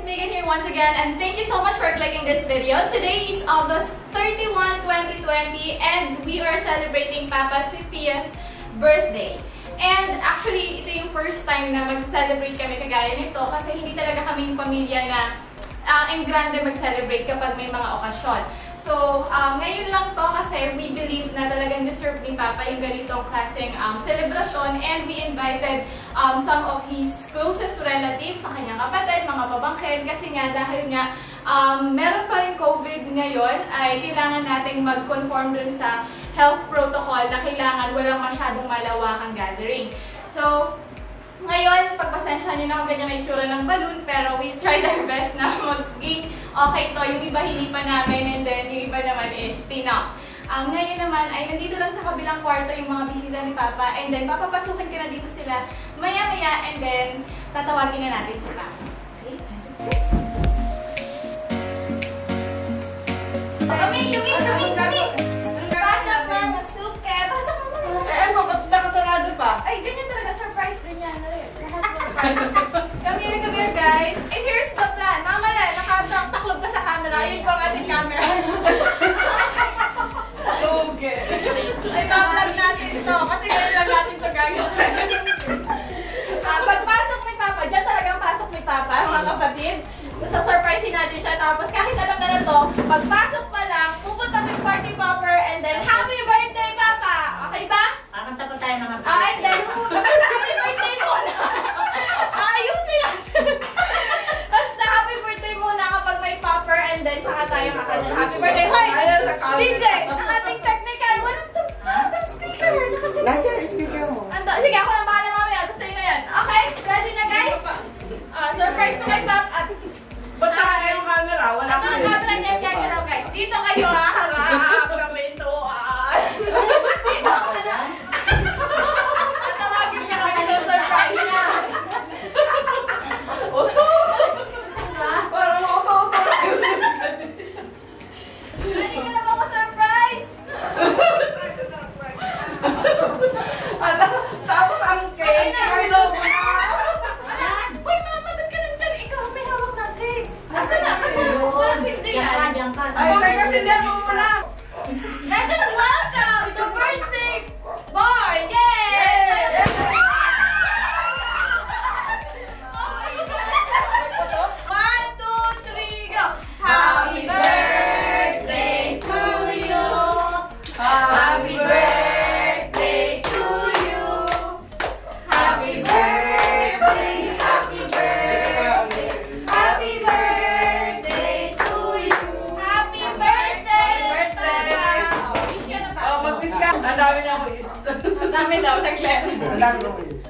It's Megan here once again and thank you so much for clicking this video. Today is August 31, 2020 and we are celebrating Papa's 50th birthday. And actually, ito yung first time na mag-celebrate kami kagaya nito kasi hindi talaga kami yung pamilya na ang grande mag-celebrate kapag may mga okasyon. So, um, ngayon lang to kasi we believe na talagang deserve ni Papa yung ganitong klaseng um, celebration and we invited um, some of his closest relatives sa kanyang kapatid, mga pabangkin, kasi nga dahil nga um, meron pa rin COVID ngayon, ay kailangan nating mag-conform dun sa health protocol na kailangan walang masyadong malawakang gathering. So, ngayon, pagpasensya nyo na kung ganyan ang itsura ng balloon, pero we tried our best na maging okay to. Yung iba hindi pa namin, and then yung iba naman is pin-up. Um, ngayon naman ay nandito lang sa kabilang kwarto yung mga bisita ni Papa, and then papapasukin ka na dito sila maya-maya, and then tatawagin na natin sila. Okay? Kami, kami, come here, come here, guys. And here's the plan. Mama na, nakataklob ka sa camera. Ayun po ang ating camera. Lugi. Ay, pa-vlog natin to. Kasi ngayon lang natin to gagawin. Ah, pagpasok ni Papa, dyan talagang pasok ni Papa, mga kapatid. Surprisein natin siya. Tapos kahit alam na na to, pagpasok pa Dito kayo Ang dami niya wish. Ang dami daw, saglit. Ang dami niya wish.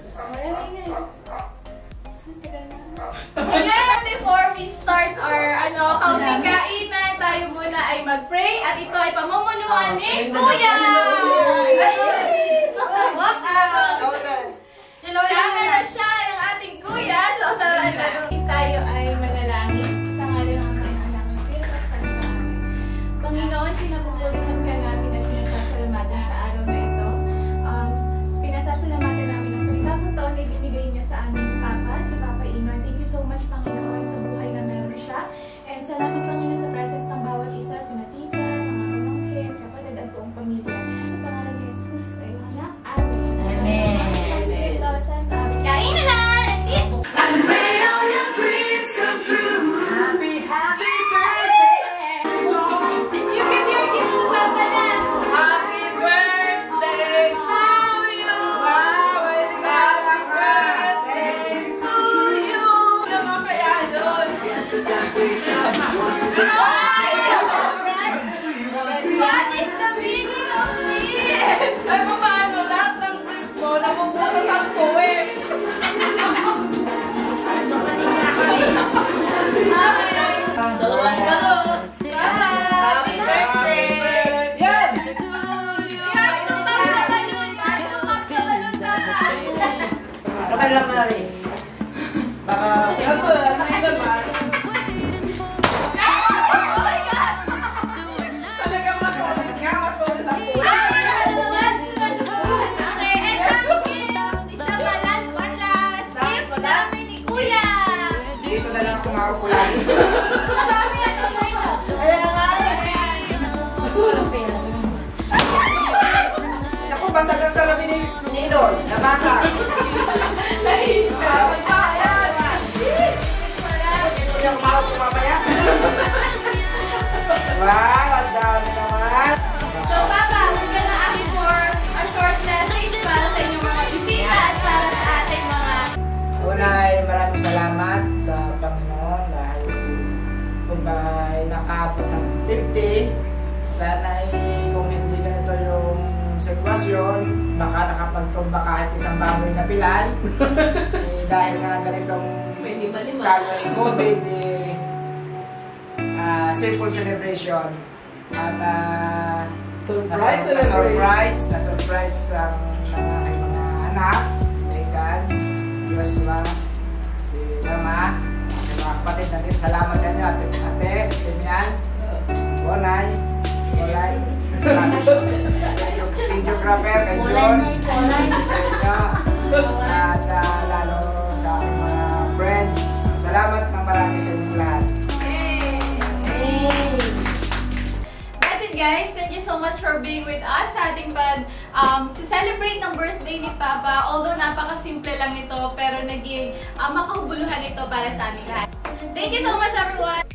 Again, before we start our ano, counting kainan, tayo muna ay mag-pray at ito ay pamumunuan ni Kuya! Walk out! Kaya na siya kumakapo lagi. Marami yan online na. Kaya nga Ako, basta ka sa labi ni Nidol. Nabasa. Parang pa, ayan. Wala. Ito yung. Wow, sana ay kung hindi ganito yung sitwasyon, baka nakapagtumba kahit isang baboy na pilay. eh, dahil nga ganitong lima-lima. kaloy COVID, eh, ah, simple celebration. At ah, Surprise na- celebration. Na-surprise, na-surprise ang mga aking mga anak, Megan, Joshua, si Mama, mga kapatid natin. Salamat sa inyo, ate, ate, Timian, Bonay, Bonay, videographer, John, sa inyo, at ah, lalo sa mga friends. Salamat ng marami sa inyong lahat. That's it guys. Thank you so much for being with us sa ating pag um, to celebrate ng birthday ni Papa. Although napaka-simple lang ito, pero naging uh, makahubuluhan ito para sa aming lahat. Thank you so much everyone!